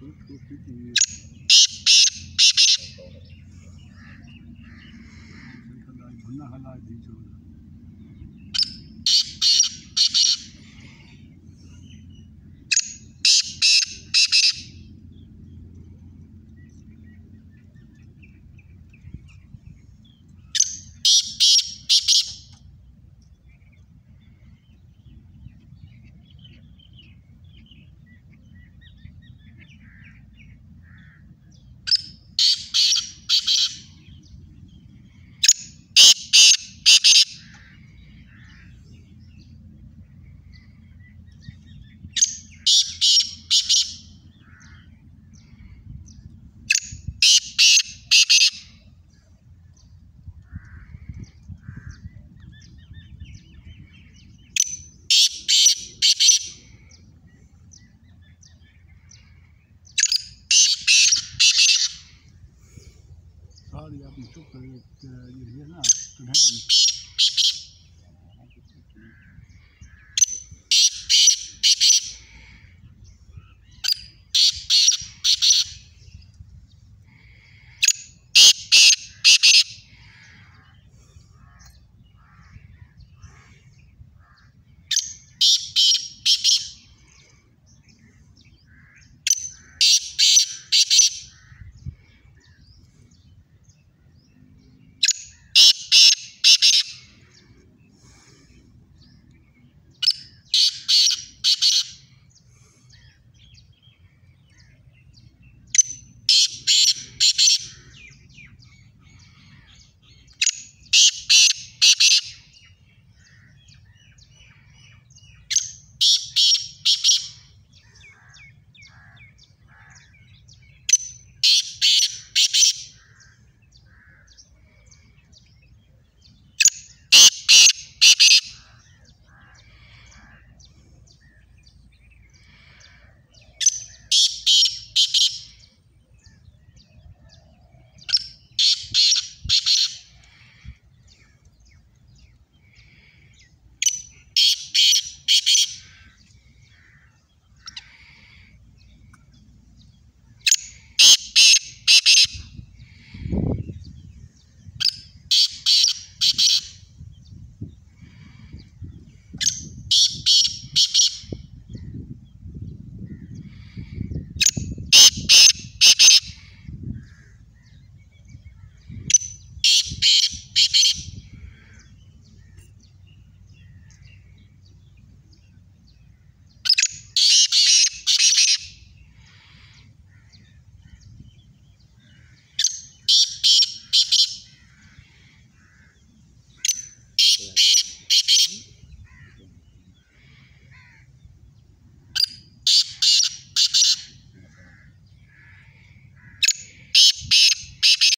Thank you. super att göra. Den här Thank you.